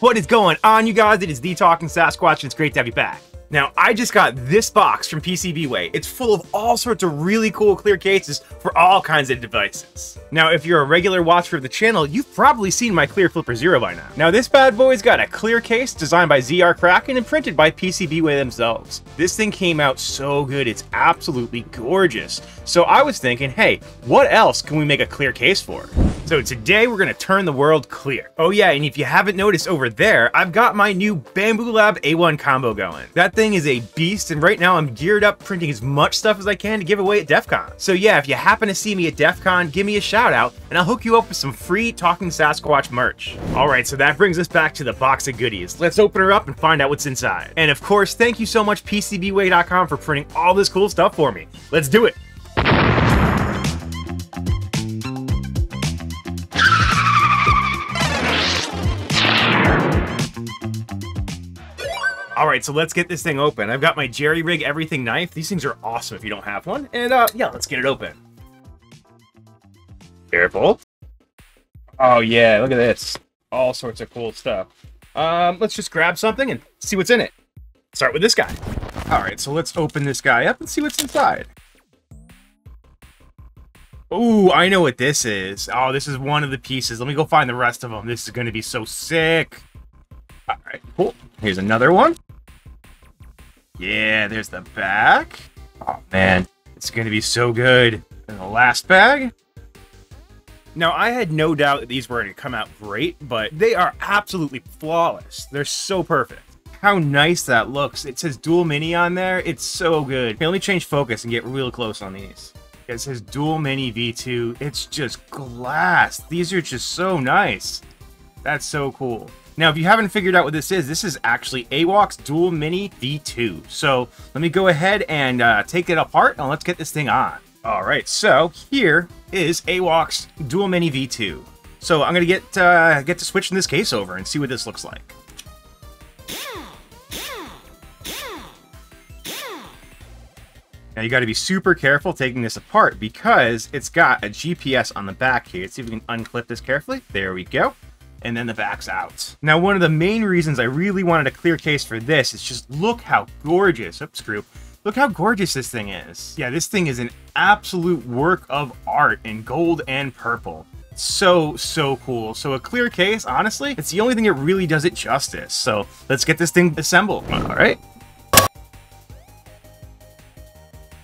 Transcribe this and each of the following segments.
What is going on, you guys? It is the Talking Sasquach, and it's great to have you back. Now, I just got this box from PCBWay. It's full of all sorts of really cool clear cases for all kinds of devices. Now, if you're a regular watcher of the channel, you've probably seen my Clear Flipper Zero by now. Now, this bad boy's got a clear case designed by ZR Kraken and printed by PCBWay themselves. This thing came out so good, it's absolutely gorgeous. So I was thinking, hey, what else can we make a clear case for? So today we're gonna turn the world clear. Oh yeah, and if you haven't noticed over there, I've got my new Bambu Lab A1 combo going. That is a beast, and right now I'm geared up printing as much stuff as I can to give away at DEF CON. So yeah, if you happen to see me at DEF CON, give me a shout out, and I'll hook you up with some free Talking Sasquach merch. Alright, so that brings us back to the box of goodies. Let's open her up and find out what's inside. And of course, thank you so much PCBWay.com for printing all this cool stuff for me. Let's do it! All right, so let's get this thing open. I've got my Jerry Rig Everything knife. These things are awesome if you don't have one. And uh, yeah, let's get it open. Careful. Oh yeah, look at this. All sorts of cool stuff. Um, let's just grab something and see what's in it. Start with this guy. All right, so let's open this guy up and see what's inside. Ooh, I know what this is. Oh, this is one of the pieces. Let me go find the rest of them. This is going to be so sick. All right, cool. Here's another one. Yeah, there's the back. Oh, man. It's to be so good. And the last bag. Now, I had no doubt that these were going to come out great, but they are absolutely flawless. They're so perfect. How nice that looks. It says Dual Mini on there. It's so good. Let me change focus and get real close on these. It says Dual Mini V2. It's just glass. These are just so nice. That's so cool. Now, if you haven't figured out what this is, this is actually AWOK's Dual Mini V2. So let me go ahead and uh, take it apart and let's get this thing on. All right, so here is AWOK's Dual Mini V2. So I'm gonna get uh, get to switching this case over and see what this looks like. Now you got to be super careful taking this apart because it's got a GPS on the back here. Let's see if we can unclip this carefully. There we go and then the back's out. Now, one of the main reasons I really wanted a clear case for this is just look how gorgeous, oops, screw, look how gorgeous this thing is. Yeah, this thing is an absolute work of art in gold and purple. So, so cool. So a clear case, honestly, it's the only thing that really does it justice. So let's get this thing assembled. All right.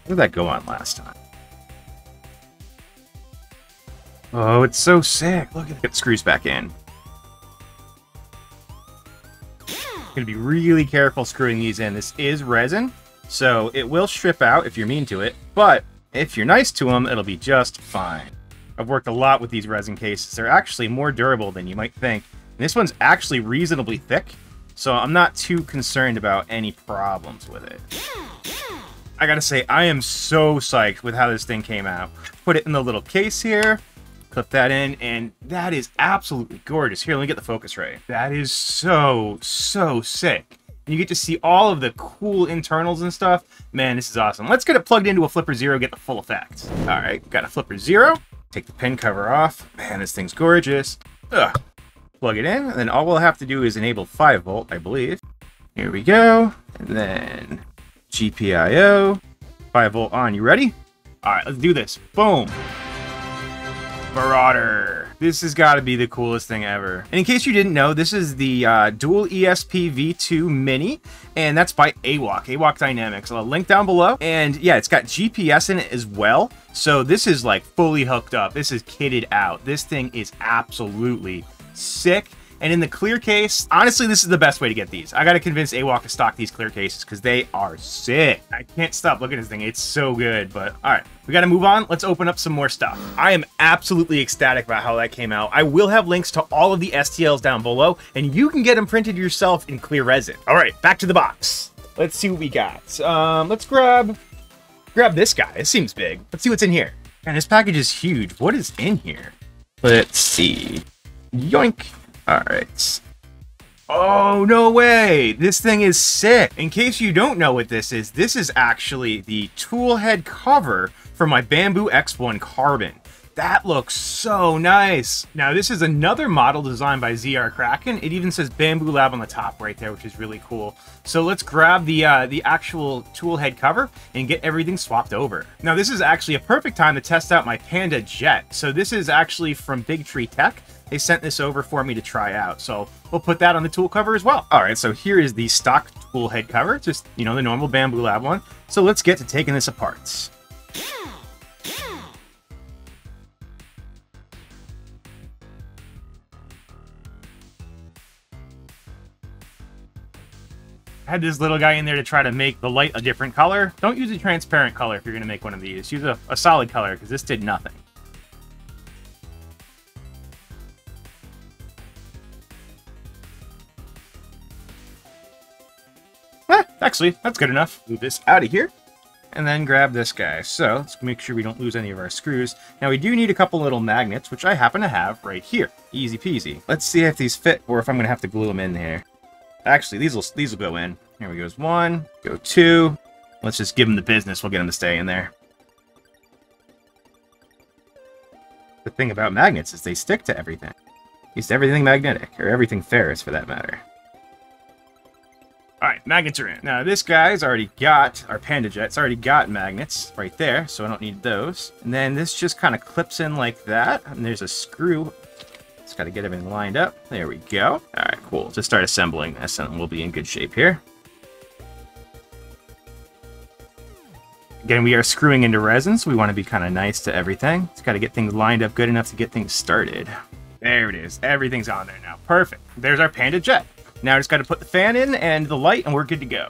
Where did that go on last time? Oh, it's so sick. Look at it. It screws back in. Gonna be really careful screwing these in. This is resin, so it will strip out if you're mean to it, but if you're nice to them, it'll be just fine. I've worked a lot with these resin cases. They're actually more durable than you might think. And this one's actually reasonably thick, so I'm not too concerned about any problems with it. I gotta say, I am so psyched with how this thing came out. Put it in the little case here, clip that in, and that is absolutely gorgeous. Here, let me get the focus right. That is so, so sick. You get to see all of the cool internals and stuff. Man, this is awesome. Let's get it plugged into a Flipper Zero, get the full effect. All right, got a Flipper Zero. Take the pin cover off. Man, this thing's gorgeous. Ugh. Plug it in, and then all we'll have to do is enable 5 volt, I believe. Here we go. And then GPIO. 5 volt on. You ready? All right, let's do this. Boom. Marauder. This has got to be the coolest thing ever. And in case you didn't know, this is the uh, dual ESP V2 Mini, and that's by AWOK, AWOK Dynamics. I'll link down below. And yeah, it's got GPS in it as well. So this is like fully hooked up. This is kitted out. This thing is absolutely sick. And in the clear case, honestly, this is the best way to get these. I got to convince AWOK to stock these clear cases because they are sick. I can't stop looking at this thing. It's so good. But all right, we got to move on. Let's open up some more stuff. I am absolutely ecstatic about how that came out. I will have links to all of the STLs down below, and you can get them printed yourself in clear resin. All right, back to the box. Let's see what we got. Um, let's grab grab this guy. It seems big. Let's see what's in here. And this package is huge. What is in here? Let's see. Yoink. All right. Oh, no way. This thing is sick. In case you don't know what this is, this is actually the tool head cover for my Bambu X1 Carbon. That looks so nice. Now, this is another model designed by ZR Kraken. It even says Bambu Lab on the top right there, which is really cool. So let's grab the uh, the actual tool head cover and get everything swapped over. Now, this is actually a perfect time to test out my Panda Jet. So this is actually from Big Tree Tech. They sent this over for me to try out. So we'll put that on the tool cover as well. All right, so here is the stock tool head cover, just, you know, the normal Bambu Lab one. So let's get to taking this apart. had this little guy in there to try to make the light a different color. Don't use a transparent color if you're going to make one of these. Use a, a solid color because this did nothing. Actually, that's good enough. Move this out of here and then grab this guy. So let's make sure we don't lose any of our screws. Now we do need a couple little magnets, which I happen to have right here. Easy peasy. Let's see if these fit or if I'm to have to glue them in here. Actually, these will these will go in. Here we goes one, go two. Let's just give them the business. We'll get them to stay in there. The thing about magnets is they stick to everything. At least everything magnetic, or everything ferrous for that matter. Alright, magnets are in. Now, this guy's already got, our Panda Jet's already got magnets right there, so I don't need those. And then this just kind of clips in like that, and there's a screw just got to get everything lined up. There we go. All right, cool. Just start assembling this and we'll be in good shape here. Again, we are screwing into resin, so we want to be kind of nice to everything. Just got to get things lined up good enough to get things started. There it is. Everything's on there now. Perfect. There's our Panda Jet. Now I just got to put the fan in and the light, and we're good to go.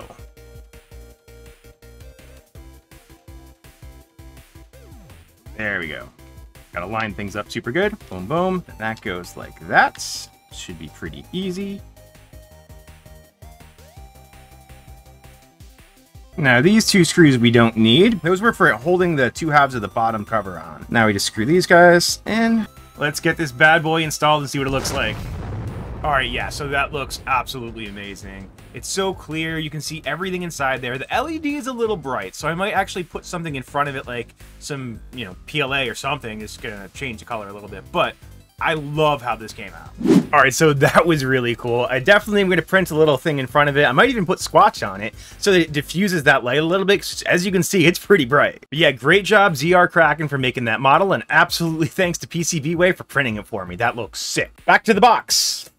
There we go. Gotta line things up super good. Boom, boom. That goes like that. Should be pretty easy. Now, these two screws we don't need. Those were for holding the two halves of the bottom cover on. Now we just screw these guys in. Let's get this bad boy installed and see what it looks like. All right, yeah, so that looks absolutely amazing. It's so clear, you can see everything inside there. The LED is a little bright, so I might actually put something in front of it, like some, you know, PLA or something. It's gonna change the color a little bit, but I love how this came out. All right, so that was really cool. I definitely am going to print a little thing in front of it. I might even put Squatch on it so that it diffuses that light a little bit. As you can see, it's pretty bright. But yeah, great job ZR Kraken for making that model, and absolutely thanks to PCBWay for printing it for me. That looks sick. Back to the box.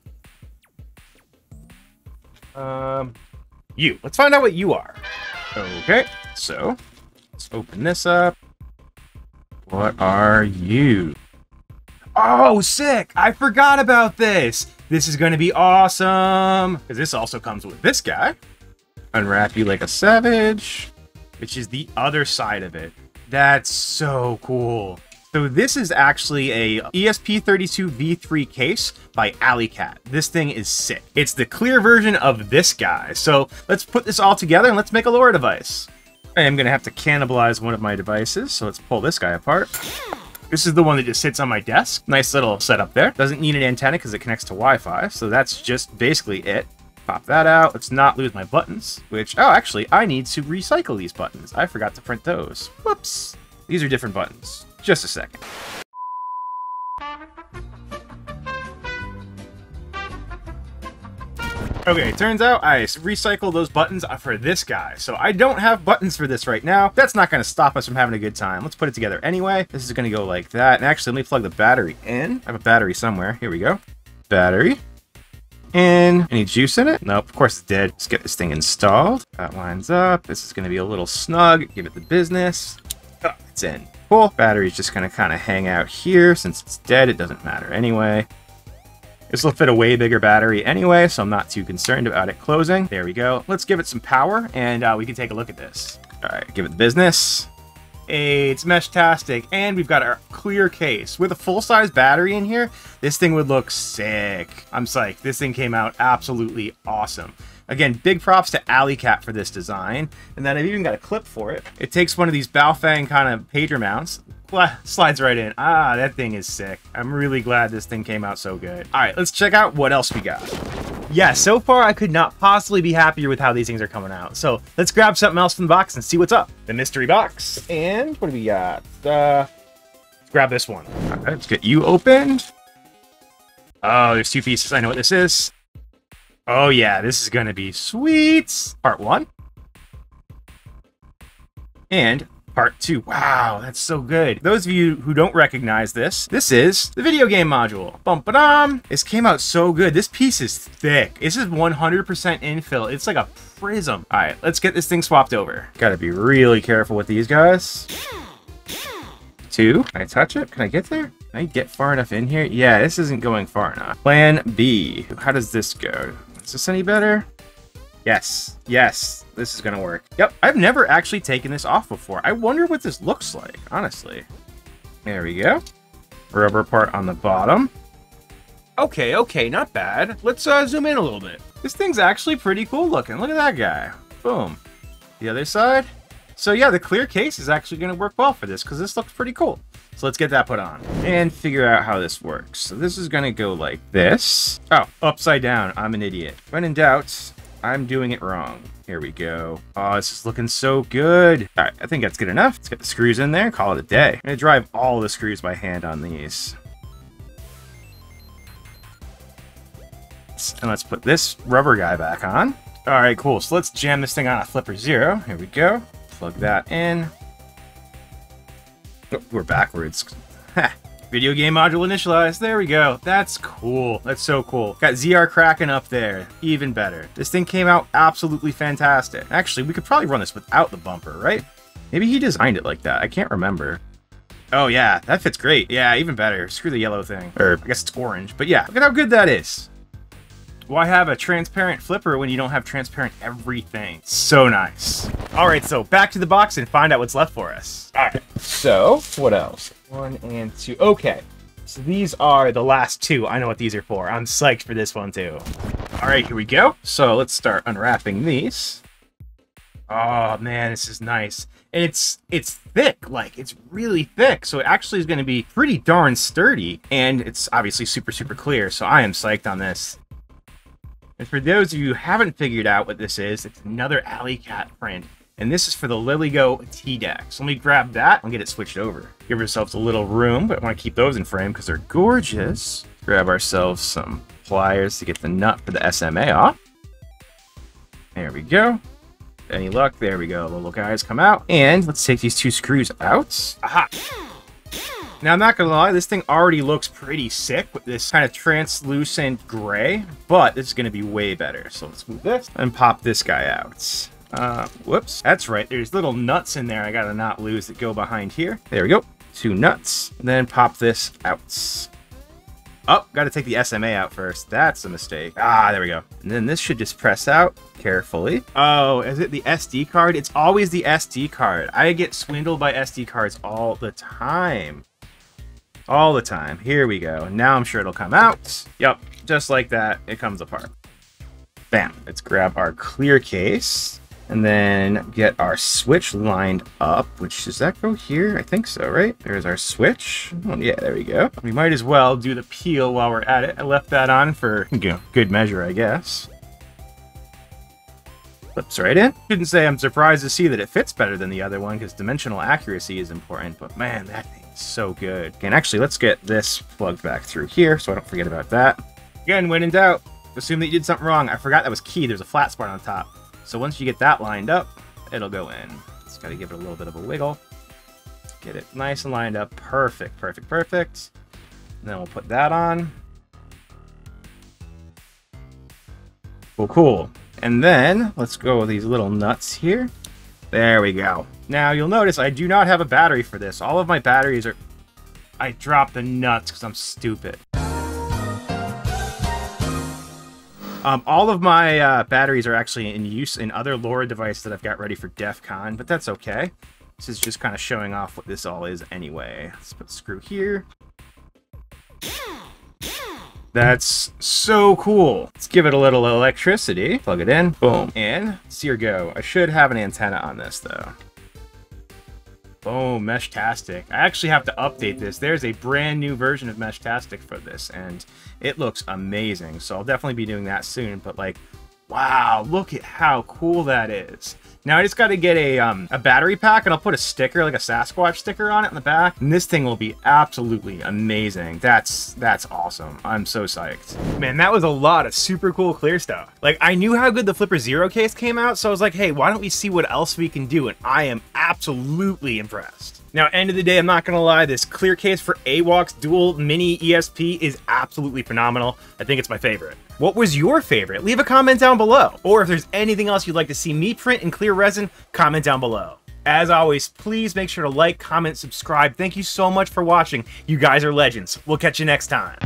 Um, you. Let's find out what you are. Okay, so let's open this up. What are you? Oh, sick! I forgot about this! This is to be awesome! Because this also comes with this guy. Unwrap you like a savage. Which is the other side of it. That's so cool. So this is actually a ESP32 V3 case by Alley Cat. This thing is sick. It's the clear version of this guy. So let's put this all together and let's make a LoRa device. I am going to have to cannibalize one of my devices, so let's pull this guy apart. This is the one that just sits on my desk. Nice little setup there. Doesn't need an antenna because it connects to Wi-Fi, so that's just basically it. Pop that out. Let's not lose my buttons, which, oh, actually, I need to recycle these buttons. I forgot to print those. Whoops. These are different buttons. Just a second. Okay, turns out I recycled those buttons uh, for this guy, so I don't have buttons for this right now. That's not going to stop us from having a good time. Let's put it together anyway. This is going to go like that. And actually, let me plug the battery in. I have a battery somewhere. Here we go. Battery. In. Any juice in it? Nope, of course it's dead. Let's get this thing installed. That lines up. This is going to be a little snug. Give it the business. Oh, it's in. Cool. Battery's just to kind of hang out here. Since it's dead, it doesn't matter anyway. This will fit a way bigger battery anyway, so I'm not too concerned about it closing. There we go. Let's give it some power, and uh, we can take a look at this. All right, give it the business. It's Meshtastic, and we've got our clear case. With a full-size battery in here, this thing would look sick. I'm psyched. This thing came out absolutely awesome. Again, big props to Alley Cat for this design. And then I've even got a clip for it. It takes one of these Baofeng kind of pager mounts, slides right in. Ah, that thing is sick. I'm really glad this thing came out so good. All right, let's check out what else we got. Yeah, so far I could not possibly be happier with how these things are coming out. So let's grab something else from the box and see what's up. The mystery box. And what do we got? Uh, let's grab this one. All right, let's get you opened. Oh, there's two pieces. I know what this is. Oh, yeah, this is to be sweet. Part one. And part two. Wow, that's so good. Those of you who don't recognize this, this is the video game module. Bum ba dum. This came out so good. This piece is thick. This is 100% infill. It's like a prism. All right, let's get this thing swapped over. Got to be really careful with these guys. Two. Can I touch it? Can I get there? Can I get far enough in here? Yeah, this isn't going far enough. Plan B. How does this go? Is this any better? Yes. Yes. This is gonna work. Yep. I've never actually taken this off before. I wonder what this looks like, honestly. There we go. Rubber part on the bottom. Okay, okay, not bad. Let's uh, zoom in a little bit. This thing's actually pretty cool looking. Look at that guy. Boom. The other side. So yeah, the clear case is actually going to work well for this because this looks pretty cool. So let's get that put on and figure out how this works. So this is going to go like this. Oh, upside down. I'm an idiot. When in doubt, I'm doing it wrong. Here we go. Oh, this is looking so good. All right, I think that's good enough. Let's get the screws in there, call it a day. I'm gonna drive all the screws by hand on these. And let's put this rubber guy back on. All right, cool. So let's jam this thing on a flipper zero. Here we go. Plug that in. Oh, we're backwards. Video game module initialized. There we go. That's cool. That's so cool. Got ZR Kraken up there. Even better. This thing came out absolutely fantastic. Actually, we could probably run this without the bumper, right? Maybe he designed it like that. I can't remember. Oh, yeah. That fits great. Yeah, even better. Screw the yellow thing. Or, I guess it's orange. But yeah, look at how good that is. Why have a transparent flipper when you don't have transparent everything? So nice. All right, so back to the box and find out what's left for us. All right, so what else? One and two. Okay, so these are the last two. I know what these are for. I'm psyched for this one too. All right, here we go. So let's start unwrapping these. Oh man, this is nice. And it's it's thick, like it's really thick. So it actually is going to be pretty darn sturdy. And it's obviously super, super clear. So I am psyched on this. And for those of you who haven't figured out what this is, it's another Alley Cat print. And this is for the LilyGO T-Deck. So let me grab that and get it switched over. Give ourselves a little room, but I want to keep those in frame because they're gorgeous. Grab ourselves some pliers to get the nut for the SMA off. There we go. Any luck? There we go. The little guys come out. And let's take these two screws out. Aha! Now, I'm not gonna lie, this thing already looks pretty sick with this kind of translucent gray, but this is gonna be way better. So let's move this and pop this guy out. Uh, whoops. That's right, there's little nuts in there I gotta not lose that go behind here. There we go. Two nuts. Then pop this out. Oh, gotta take the SMA out first. That's a mistake. Ah, there we go. And then this should just press out carefully. Oh, is it the SD card? It's always the SD card. I get swindled by SD cards all the time all the time. Here we go. Now I'm sure it'll come out. Yep, just like that, it comes apart. Bam. Let's grab our clear case and then get our switch lined up, which does that go here? I think so, right? There's our switch. Oh, yeah, there we go. We might as well do the peel while we're at it. I left that on for good measure, I guess. Flips right in. Shouldn't say I'm surprised to see that it fits better than the other one because dimensional accuracy is important, but man, that thing so good. And actually, let's get this plugged back through here so I don't forget about that. Again, when in doubt, assume that you did something wrong. I forgot that was key. There's a flat spot on top. So once you get that lined up, it'll go in. Just gotta give it a little bit of a wiggle. Get it nice and lined up. Perfect, perfect, perfect. And then we'll put that on. Cool, cool. And then let's go with these little nuts here. There we go. Now, you'll notice I do not have a battery for this. All of my batteries are... I dropped the nuts because I'm stupid. Um, all of my uh, batteries are actually in use in other LoRa devices that I've got ready for DEF CON, but that's okay. This is just kind of showing off what this all is anyway. Let's put screw here. That's so cool. Let's give it a little electricity. Plug it in. Boom. And see her go. I should have an antenna on this, though. Boom, Meshtastic. I actually have to update this. There's a brand new version of Meshtastic for this, and it looks amazing. So I'll definitely be doing that soon. But, like, Wow, look at how cool that is. Now I just got to get a um, a battery pack and I'll put a sticker, like a Sasquatch sticker on it in the back. And this thing will be absolutely amazing. That's that's awesome. I'm so psyched. Man, that was a lot of super cool clear stuff. Like I knew how good the Flipper Zero case came out, so I was like, hey, why don't we see what else we can do? And I am absolutely impressed. Now, end of the day, I'm not gonna lie, this clear case for AWOK's Dual Mini ESP is absolutely phenomenal. I think it's my favorite. What was your favorite? Leave a comment down below. Or if there's anything else you'd like to see me print in clear resin, comment down below. As always, please make sure to like, comment, subscribe. Thank you so much for watching. You guys are legends. We'll catch you next time.